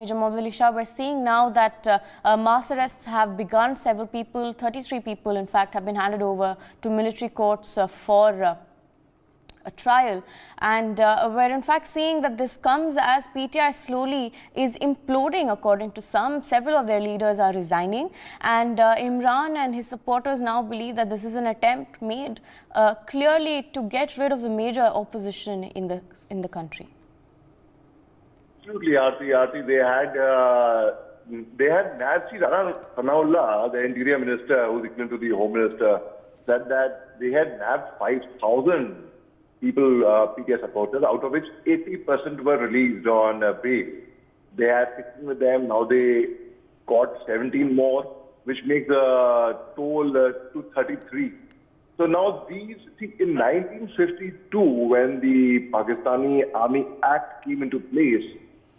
Major Shah, we're seeing now that uh, uh, mass arrests have begun. Several people, 33 people in fact, have been handed over to military courts uh, for uh, a trial. And uh, we're in fact seeing that this comes as PTI slowly is imploding according to some. Several of their leaders are resigning. And uh, Imran and his supporters now believe that this is an attempt made clearly to get rid of the major opposition in the, in the country. Absolutely, Aarti. Aarti, they had uh, they had Nancy Rana the interior minister, who's equivalent to the home minister, said that they had nabbed 5,000 people, uh, PTI supporters, out of which 80% were released on uh, bail. They had 16 with them. Now they got 17 more, which makes the total uh, to 33. So now these, see, in 1952, when the Pakistani Army Act came into place,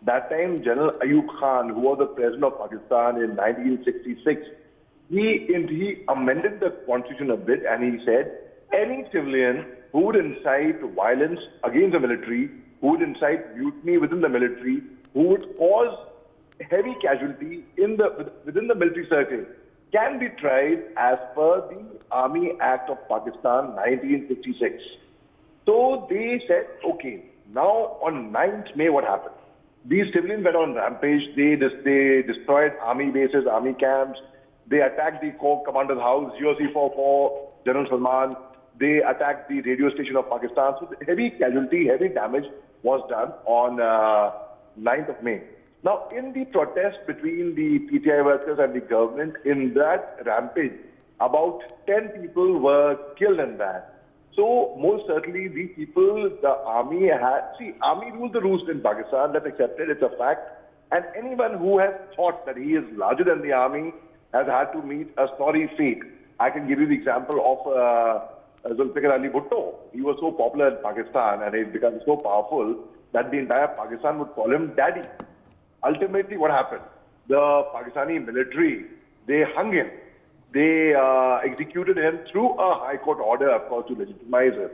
that time, General Ayub Khan, who was the president of Pakistan in 1966, he, he amended the constitution a bit and he said, any civilian who would incite violence against the military, who would incite mutiny within the military, who would cause heavy casualty in the, within the military circle, can be tried as per the Army Act of Pakistan 1956. So they said, okay, now on 9th May, what happened? These civilians went on rampage. They, they destroyed army bases, army camps. They attacked the Corps Commander's house, GOC 44, General Salman. They attacked the radio station of Pakistan. So heavy casualty, heavy damage was done on uh, 9th of May. Now, in the protest between the PTI workers and the government, in that rampage, about 10 people were killed in that. So most certainly these people, the army had, see, army rules the roost in Pakistan, that's accepted, it's a fact. And anyone who has thought that he is larger than the army has had to meet a sorry fate. I can give you the example of uh, Zulfikar Ali Bhutto. He was so popular in Pakistan and he became so powerful that the entire Pakistan would call him daddy. Ultimately, what happened? The Pakistani military, they hung him they uh, executed him through a High Court order, of course, to legitimize him.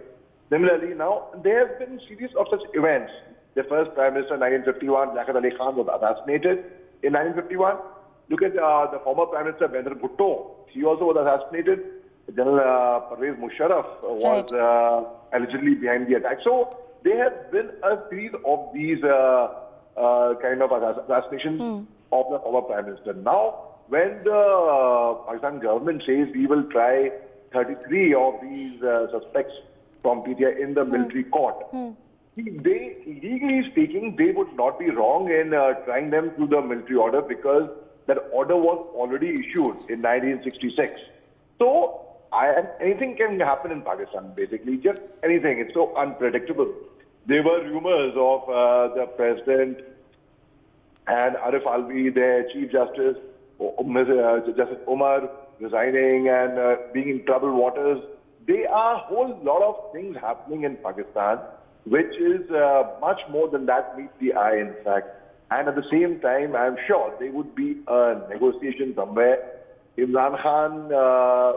Similarly, now, there have been series of such events. The first Prime Minister in 1951, Liaquat Ali Khan, was assassinated in 1951. Look at uh, the former Prime Minister, Benazir Bhutto. He also was assassinated. General uh, Pervez Musharraf was uh, allegedly behind the attack. So there have been a series of these uh, uh, kind of assassinations mm. of the former Prime Minister. Now, when the uh, Pakistan government says we will try 33 of these uh, suspects from PTI in the hmm. military court, hmm. they, legally speaking, they would not be wrong in uh, trying them through the military order because that order was already issued in 1966. So I, anything can happen in Pakistan, basically, just anything. It's so unpredictable. There were rumors of uh, the president and Arif Alvi, their chief justice, Justice Umar resigning and uh, being in troubled waters. There are a whole lot of things happening in Pakistan, which is uh, much more than that meets the eye, in fact. And at the same time, I'm sure there would be a negotiation somewhere. Imran Khan, uh,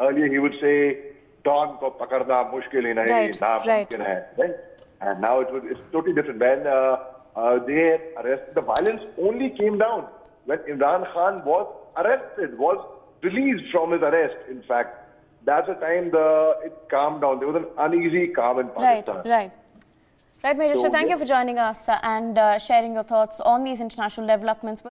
earlier he would say, Don ko pakarna mushkil hi nahi, na right. hai. Right? And now it was, it's totally different. When uh, uh, they arrested, the violence only came down when Imran Khan was arrested, was released from his arrest, in fact. That's the time the it calmed down. There was an uneasy calm in Pakistan. Right, right. Right, Major so, thank yes. you for joining us and uh, sharing your thoughts on these international developments.